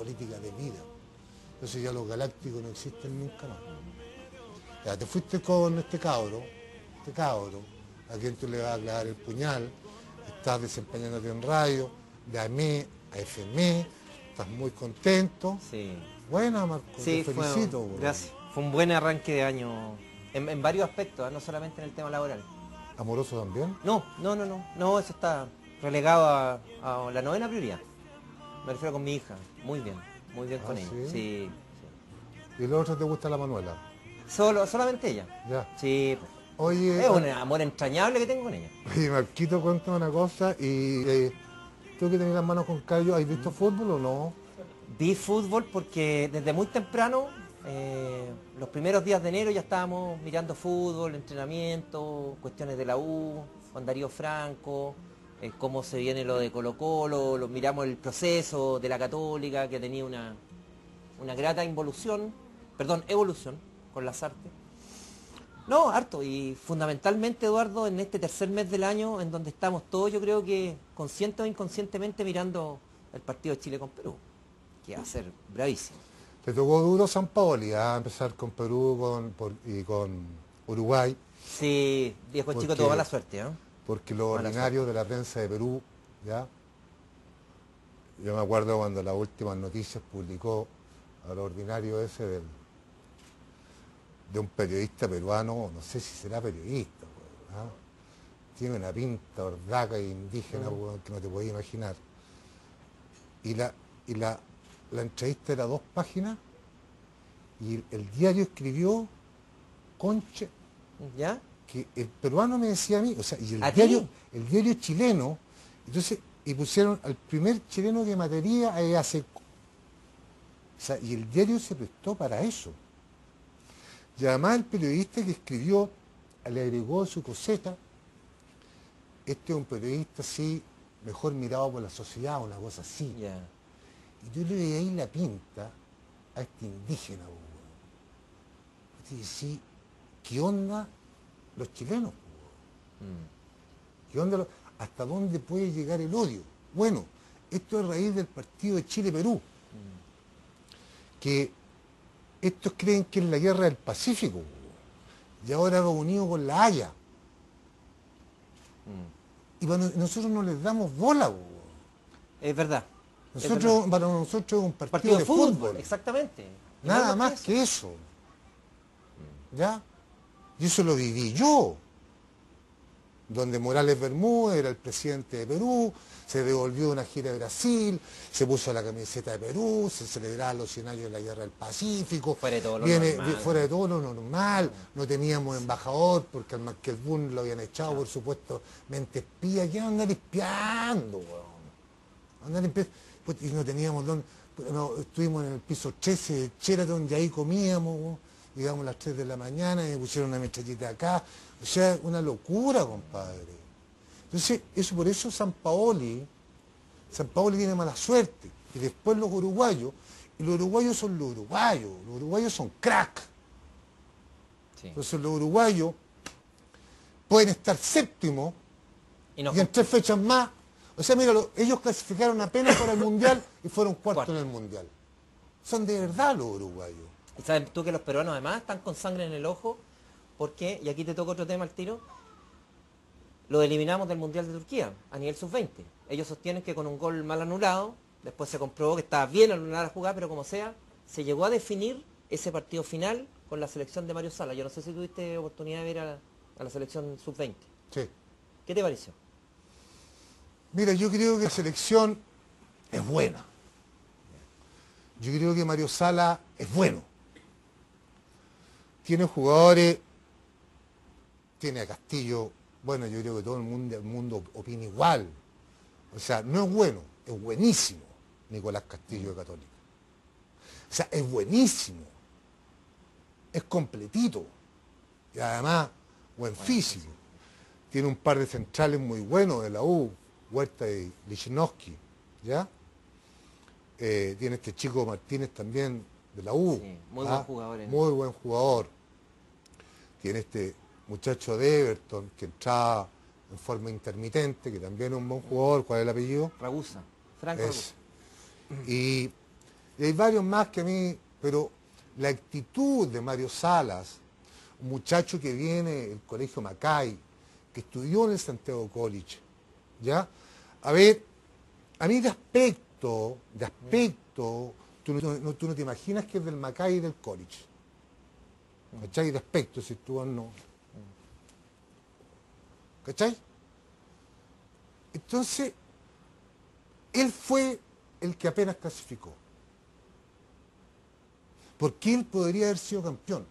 política de vida. Entonces ya los galácticos no existen nunca más. Ya, te fuiste con este cabro, este cabro, a quien tú le vas a clavar el puñal, estás desempeñándote en radio, de AME a FME, estás muy contento. Sí. Buena, Marco, Sí, te felicito. gracias. Fue un buen arranque de año en, en varios aspectos, ¿eh? no solamente en el tema laboral. ¿Amoroso también? No, no, no, no, no, eso está relegado a, a la novena prioridad. Me refiero con mi hija, muy bien, muy bien Ah, con ella. ¿sí? Sí, ¿Y los otros te gusta la Manuela? Solo, solamente ella. Ya. Sí, Oye, es un amor entrañable que tengo con ella. oye, Marquito, cuéntame una cosa. Y eh, tú que tenés las manos con callo, ¿has visto fútbol o no? Vi fútbol porque desde muy temprano, eh, los primeros días de enero ya estábamos mirando fútbol, entrenamiento, cuestiones de la U, con Darío Franco, eh, cómo se viene lo de Colo Colo, lo, miramos el proceso de la Católica que tenía una, una grata involución, perdón, evolución con las artes. No, harto. Y fundamentalmente, Eduardo, en este tercer mes del año, en donde estamos todos, yo creo que consciente o inconscientemente mirando el partido de Chile con Perú, que va a ser bravísimo. Te tocó duro San Paoli, a empezar con Perú con, por- y con Uruguay, Sí, viejo chico Porque- tuvo mala suerte, ¿eh? Porque lo ordinario de la prensa de Perú, ¿ya? Yo me acuerdo cuando las últimas noticias publicó a lo ordinario ese del, de un periodista peruano, no sé si será periodista, weón, ¿ah? tiene una pinta ordaca e indígena weón, que no te podías imaginar. Y la, y la, la entrevista era dos páginas y el, el diario escribió conche ¿Ya? Que el peruano me decía a mí, o sea, y el ¿A diario, el diario chileno, entonces, y pusieron al primer chileno que mataría a. O sea, y el diario se prestó para eso. Y además el periodista que escribió le agregó su coseta, este es un periodista así, mejor mirado por la sociedad, una cosa así. Ya. Y yo le veía ahí la pinta a este indígena. Y decía, ¿qué onda los chilenos? Mm. ¿Qué onda lo- ¿Hasta dónde puede llegar el odio? Bueno, esto es raíz del partido de Chile-Perú, que estos creen que es la guerra del Pacífico, y ahora va unido con la Haya. Mm. Y para no- nosotros no les damos bola. Es verdad. es nosotros, verdad. para nosotros es un partido, Partido de fútbol. fútbol, exactamente. Y Nada no es más que eso. ¿Ya? Y eso lo viví yo. Donde Morales Bermúdez era el presidente de Perú, se devolvió de una gira de Brasil, se puso la camiseta de Perú, se celebraba los 100 años de la Guerra del Pacífico. Fuera de todo lo Viene- normal. fuera de todo lo normal. No teníamos embajador porque al Marqués Boone lo habían echado, por supuesto, mente espía. ¿Quién andar espiando, weón? Pues, y no teníamos no, estuvimos en el piso 13 de Sheraton y ahí comíamos, weón. Llegamos a las 3 de la mañana y me pusieron una metralleta acá. O sea, una locura, compadre. Entonces, eso por eso San Paoli, San Paoli tiene mala suerte. Y después los uruguayos, y los uruguayos son los uruguayos, los uruguayos son crack. Sí. Entonces los uruguayos pueden estar séptimos Y en tres fechas más. O sea, mira, lo- ellos clasificaron apenas para el Mundial y fueron cuartos Cuarto. en el Mundial. Son de verdad los uruguayos. Y sabes tú que los peruanos además están con sangre en el ojo, porque, y aquí te toca otro tema al tiro, lo eliminamos del Mundial de Turquía a nivel sub-20. Ellos sostienen que con un gol mal anulado, después se comprobó que estaba bien anulada la jugada, pero como sea, se llegó a definir ese partido final con la selección de Mario Sala. Yo no sé si tuviste oportunidad de ver a, a la selección sub-20. Sí. ¿Qué te pareció? Mira, yo creo que la selección es buena. Yo creo que Mario Sala es bueno. Tiene jugadores, tiene a Castillo, bueno, yo creo que todo el mundo, el mundo opina igual. O sea, no es bueno, es buenísimo Nicolás Castillo de Católica. O sea, es buenísimo. Es completito. Y además, buen físico. Tiene un par de centrales muy buenos de la U, Huerta y Lichnowsky, ¿ya? Eh, tiene este chico Martínez también de la U. Sí, muy buen jugador, ¿eh? Muy buen jugador. Tiene este muchacho de Everton que entraba en forma intermitente, que también es un buen jugador. ¿Cuál es el apellido? Ragusa. Franco Y hay varios más que a mí, pero la actitud de Mario Salas, un muchacho que viene del colegio Macay, que estudió en el Santiago College, ¿ya? A ver, a mí de aspecto, de aspecto, tú no, tú no te imaginas que es del Macay y del College. ¿Cachai? De aspecto, si tú no. ¿Cachai? Entonces, él fue el que apenas clasificó. Porque él podría haber sido campeón.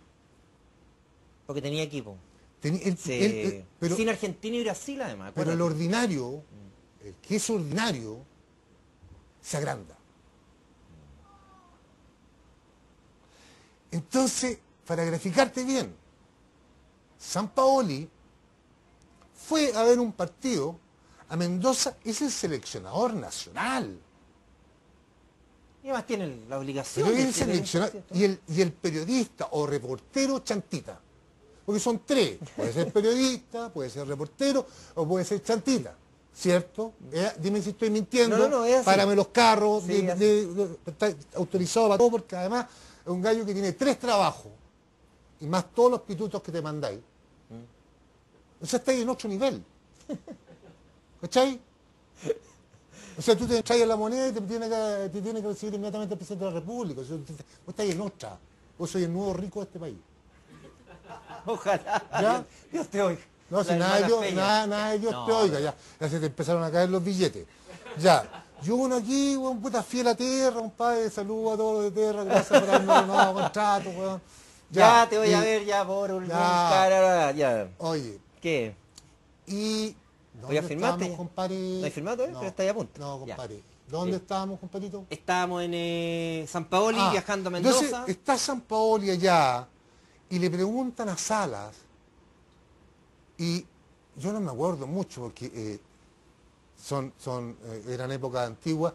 Porque tenía equipo. Tenía- él- Sí. él- él- pero, Sin Argentina y Brasil, además. pero el ordinario, el que es ordinario, se agranda. Entonces, para graficarte bien, San Paoli fue a ver un partido a Mendoza, es el seleccionador nacional. Y además tiene la obligación Pero de es el tener un seleccionador partido. y el, y el periodista o reportero chantita. Porque son tres. Puede ser periodista, puede ser reportero o puede ser chantita. ¿Cierto? Eh, dime si estoy mintiendo. No, no, no. Párame los carros. Sí, de- así. de- de- está autorizado para todo porque además es un gallo que tiene tres trabajos. Y más todos los pitutos que te mandáis. O sea, estáis en otro nivel. ¿Cachai? O sea, tú te traes la moneda y te tiene que, te tiene que recibir inmediatamente el presidente de la República. O sea, vos estáis en otra. Vos sois el nuevo rico de este país. Ojalá. ¿Ya? Dios te oiga. No, si nada de, Dios, nada, nada de Dios No, te oiga, ya. Ya se te empezaron a caer los billetes. Ya. Yo uno aquí, weón, puta, fiel a tierra, compadre, saludo a todos los de tierra, gracias por un nuevo contrato, weón. Ya, te voy y- a ver ya por un Ya. Oye, ¿Qué? y... Oye, ¿dónde ¿firmaste estábamos, ya? compadre? ¿No hay firmado todavía? Pero está ahí a punto. No, Ya. compadre. ¿Dónde Sí. estábamos, compadrito? Estábamos en eh, San Paoli Ah, viajando a Mendoza. Entonces está San Paoli allá y le preguntan a Salas y yo no me acuerdo mucho porque eh, son, son, eh, eran épocas antiguas,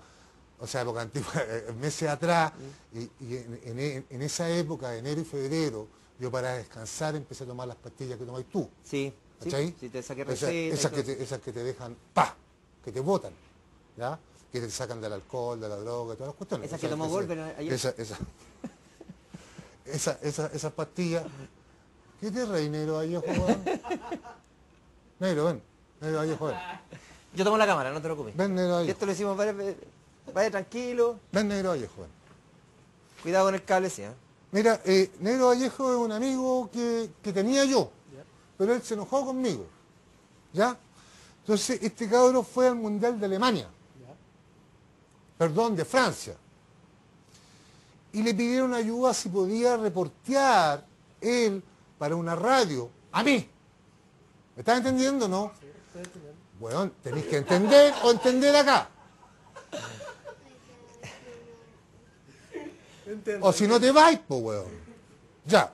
o sea, épocas antiguas, eh, meses atrás, y, y en, en- en esa época, enero y febrero, yo para descansar empecé a tomar las pastillas que tomáis tú. Sí. ¿Cachai? sí, te saqué esas, todo. que te, esas que te dejan, pa, que te botan, ¿ya? Que te sacan del alcohol, de la droga, todas las cuestiones. Esa que tomó Goldberg ayer. Esa, esa, esa, esa, esas pastillas. ¿Qué te reí, negro Vallejo? Negro, ven. Negro Vallejo, ven. Yo tomo la cámara, no te preocupes. Ven, negro Y Vallejo. esto lo hicimos varias veces. Vaya tranquilo. Ven, negro Vallejo, ven. Cuidado con el cable, sí. ¿eh? Mira, eh, Negro Vallejo es un amigo que, que tenía yo, pero él se enojó conmigo. ¿Ya? Entonces, este cabro fue al Mundial de Alemania. Perdón, de Francia. Y le pidieron ayuda si podía reportear él para una radio. A mí. ¿Me estás entendiendo o no? Bueno, tenéis que entender o entender acá. O si no te vais, pues, weón. Ya.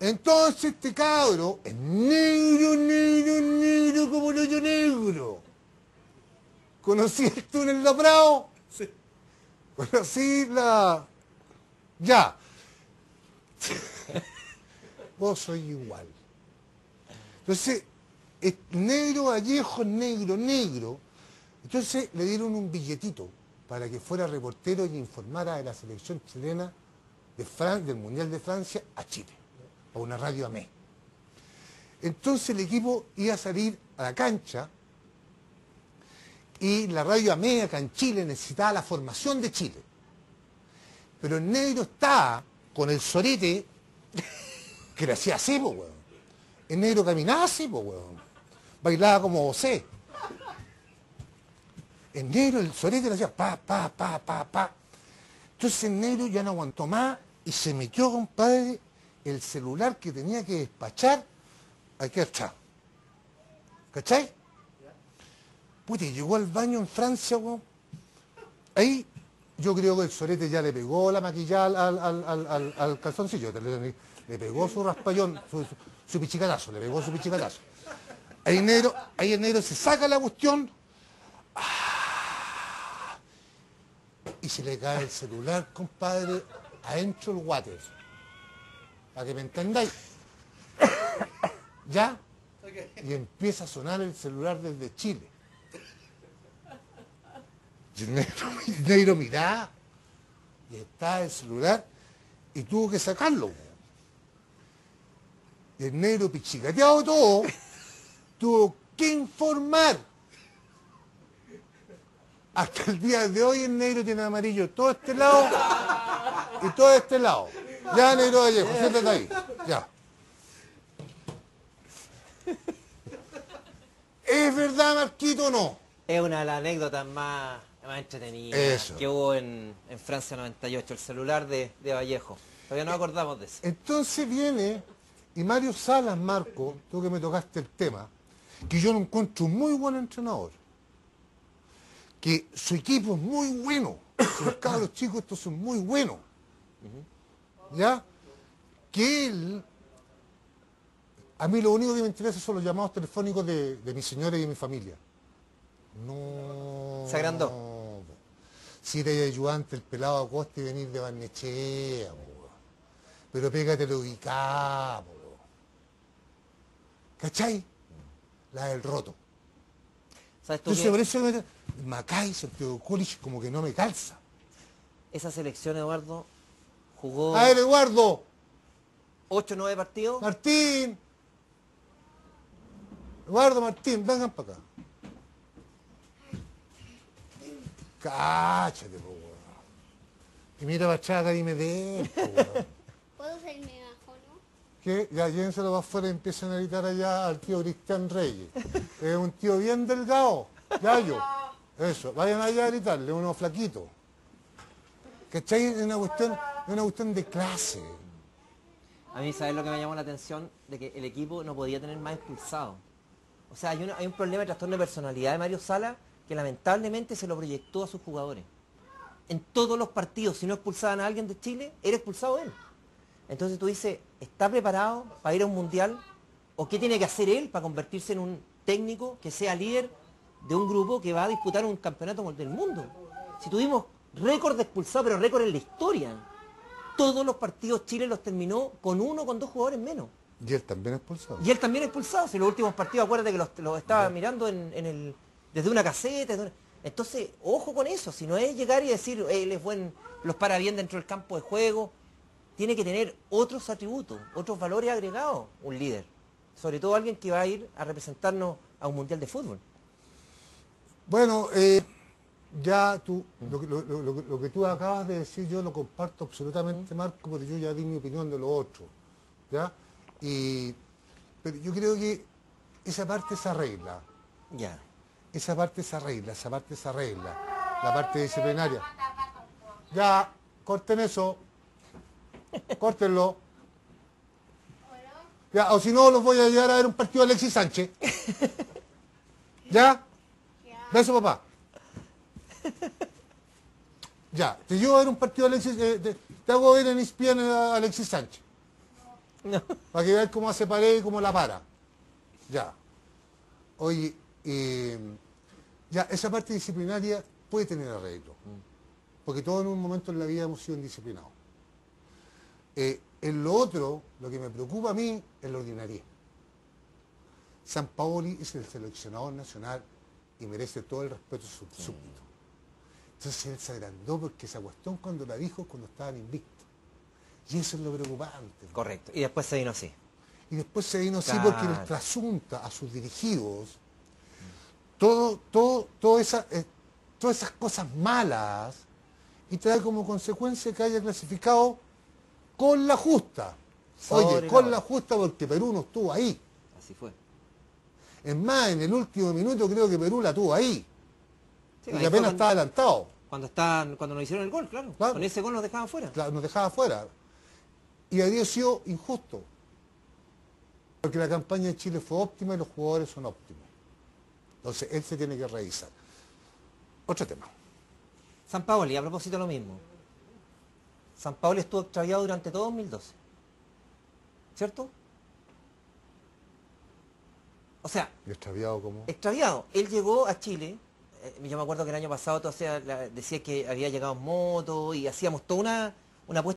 Entonces este cabro es negro, negro, negro como el hoyo negro. ¿Conocí el túnel de Prado? Sí. Conocí la... Ya. Vos soy igual. Entonces, es negro, Vallejo, negro, negro. Entonces le dieron un billetito para que fuera reportero y informara de la selección chilena del Mundial de Francia a Chile, a una radio AME. Entonces el equipo iba a salir a la cancha y la radio AME acá en Chile necesitaba la formación de Chile. Pero el negro está con el sorete que le hacía así, po, weón. El negro caminaba así, po, weón. Bailaba como José. El negro, el sorete le hacía pa, pa, pa, pa, pa. Entonces el negro ya no aguantó más y se metió, compadre, el celular que tenía que despachar aquí atrás. ¿Cachai? Puta, llegó al baño en Francia. Ahí yo creo que el sorete ya le pegó la maquillada al, al, al, al- al calzoncillo, le, pegó su raspallón, su, su, le pegó su pichicatazo. Ahí el negro, ahí el se saca la cuestión ¡ah! Y se le cae el celular, compadre, adentro el water. Para que me entendáis. ¿Ya? Y empieza a sonar el celular desde Chile. Y el negro, el y está el celular y tuvo que sacarlo. Y el negro pichicateado todo tuvo que informar. Hasta el día de hoy el negro tiene amarillo todo este lado y todo este lado. Ya, negro Vallejo, siéntate ahí. Ya. ¿Es verdad, Marquito, o no? Es una de las anécdotas más, más entretenidas Eso. que hubo en, en Francia 98, el celular de, de Vallejo. Todavía no acordamos de eso. Entonces viene y Mario Salas, Marco, tú que me tocaste el tema, que yo lo encuentro un muy buen entrenador, que su equipo es muy bueno, los cabros chicos estos son muy buenos, ¿ya? Que él, a mí lo único que me interesa son los llamados telefónicos de, de mi señora y de mi familia. No. Se agrandó. Si eres ayudante, el pelado Acosta y venir de Barnechea, po. Pero pégatelo ubicado, po. ¿Cachai? La del roto. ¿Sabes tú Entonces por eso me... Macay, Santiago Colich, como que no me calza. esa selección, Eduardo, jugó A ver, Eduardo, 8 o 9 partidos? Martín. Eduardo, Martín, vengan para acá. Cáchate, po, weón. Y mira para atrás, acá, dime de él. ¿Puedo usar el megáfono? que ya llévenselo para afuera y empiecen a gritar allá al tío Cristian Reyes. Es un tío bien delgado, Yayo. Eso, vayan allá a gritarle, uno flaquito. ¿Cachai? Es una cuestión, es una cuestión de clase. A mí, ¿sabes lo que me llamó la atención? De que el equipo no podía tener más expulsados. O sea, hay, hay un problema de trastorno de personalidad de Mario Sala que lamentablemente se lo proyectó a sus jugadores. En todos los partidos, si no expulsaban a alguien de Chile, era expulsado él. Entonces tú dices, ¿está preparado para ir a un mundial? ¿O qué tiene que hacer él para convertirse en un técnico que sea líder de un grupo que va a disputar un campeonato del mundo? Si tuvimos récord de expulsados, pero récord en la historia. Todos los partidos Chile los terminó con uno, con dos jugadores menos. Y él también expulsado. Y él también expulsado. Si los últimos partidos, acuérdate que los, los estaba mirando en, en el, desde una caseta. desde una- Entonces, ojo con eso. Si no es llegar y decir, él es buen, los para bien dentro del campo de juego. Tiene que tener otros atributos, otros valores agregados, un líder. Sobre todo alguien que va a ir a representarnos a un mundial de fútbol. Bueno, eh, ya tú, lo, que- lo- lo- lo que- lo que tú acabas de decir yo lo comparto absolutamente, Marco, porque yo ya di mi opinión de lo otro. ¿Ya? Y, pero yo creo que esa parte se arregla. Ya. Esa parte se arregla, esa parte se arregla. La parte disciplinaria. Ya, corten eso. Córtenlo. Ya, o si no, los voy a llevar a ver un partido de Alexis Sánchez. ¿Ya? Beso, papá. Ya, te llevo a ver un partido de Alexis, eh, te, te hago ver en ESPN a Alexis Sánchez. No. Para que veas cómo hace pared y cómo la para. Ya. Oye, eh, ya, esa parte disciplinaria puede tener arreglo. Porque todos en un momento en la vida hemos sido indisciplinados. Eh, en lo otro, lo que me preocupa a mí es la ordinaria. San Paoli es el seleccionador nacional y merece todo el respeto súbditos. Entonces él se agrandó porque esa cuestión cuando la dijo cuando estaban invictos. Y eso es lo preocupante. Correcto. Y después se vino así. Y después se vino así porque les trasunta a sus dirigidos todo, todo, todo esa, eh, todas esas cosas malas y trae como consecuencia que haya clasificado con la justa. Oye, con la justa porque Perú no estuvo ahí. Así fue. Es más, en el último minuto creo que Perú la tuvo ahí. Sí, y ahí que fue apenas estaba adelantado. Cuando, estaban, cuando nos hicieron el gol, claro. Claro. Con ese gol nos dejaban fuera. Claro, nos dejaba fuera. Y habría sido injusto. Porque la campaña de Chile fue óptima y los jugadores son óptimos. Entonces, él se tiene que revisar. Otro tema. San Paoli, a propósito lo mismo. San Paoli estuvo extraviado durante todo 2012. ¿Cierto? O sea, Y extraviado como... extraviado. Él llegó a Chile. eh, yo me acuerdo que el año pasado tú hacías la- decía que había llegado en moto y hacíamos toda una, una puesta